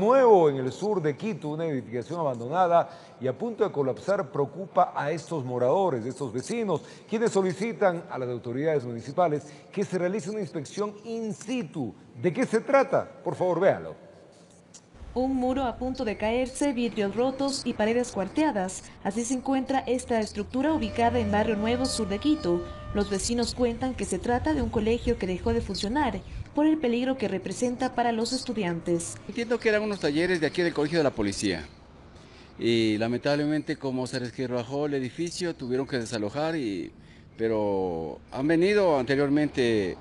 Nuevo en el sur de Quito, una edificación abandonada y a punto de colapsar preocupa a estos moradores, estos vecinos, quienes solicitan a las autoridades municipales que se realice una inspección in situ. ¿De qué se trata? Por favor, véalo. Un muro a punto de caerse, vidrios rotos y paredes cuarteadas. Así se encuentra esta estructura ubicada en Barrio Nuevo, sur de Quito. Los vecinos cuentan que se trata de un colegio que dejó de funcionar por el peligro que representa para los estudiantes. Entiendo que eran unos talleres de aquí del Colegio de la Policía. Y lamentablemente como se resquebrajó el edificio tuvieron que desalojar, y, pero han venido anteriormente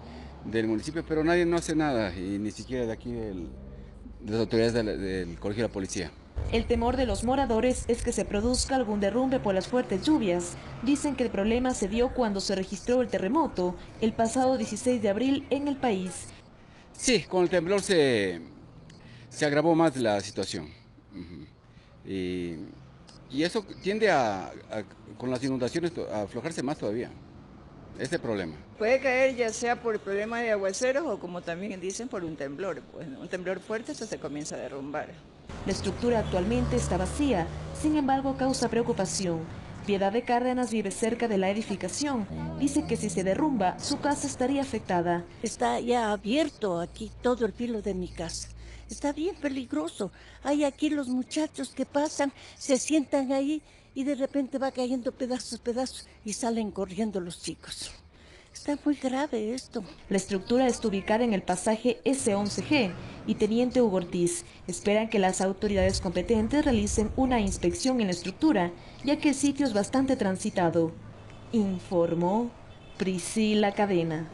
del municipio, pero nadie no hace nada, y ni siquiera de aquí del, de las autoridades del, del Colegio de la Policía. El temor de los moradores es que se produzca algún derrumbe por las fuertes lluvias. Dicen que el problema se dio cuando se registró el terremoto el pasado 16 de abril en el país. Sí, con el temblor se, se agravó más la situación. y, y, eso tiende a, a, con las inundaciones, a aflojarse más todavía. Este problema. Puede caer ya sea por el problema de aguaceros o como también dicen por un temblor. Pues, un temblor fuerte, eso se comienza a derrumbar. La estructura actualmente está vacía, sin embargo causa preocupación. Piedad de Cárdenas vive cerca de la edificación. Dice que si se derrumba, su casa estaría afectada. Está ya abierto aquí todo el filo de mi casa. Está bien peligroso. Hay aquí los muchachos que pasan, se sientan ahí y de repente va cayendo pedazos, pedazos y salen corriendo los chicos. Está muy grave esto. La estructura está ubicada en el pasaje S11G y Teniente Hugo Ortiz esperan que las autoridades competentes realicen una inspección en la estructura, ya que el sitio es bastante transitado. Informó Priscila Cadena.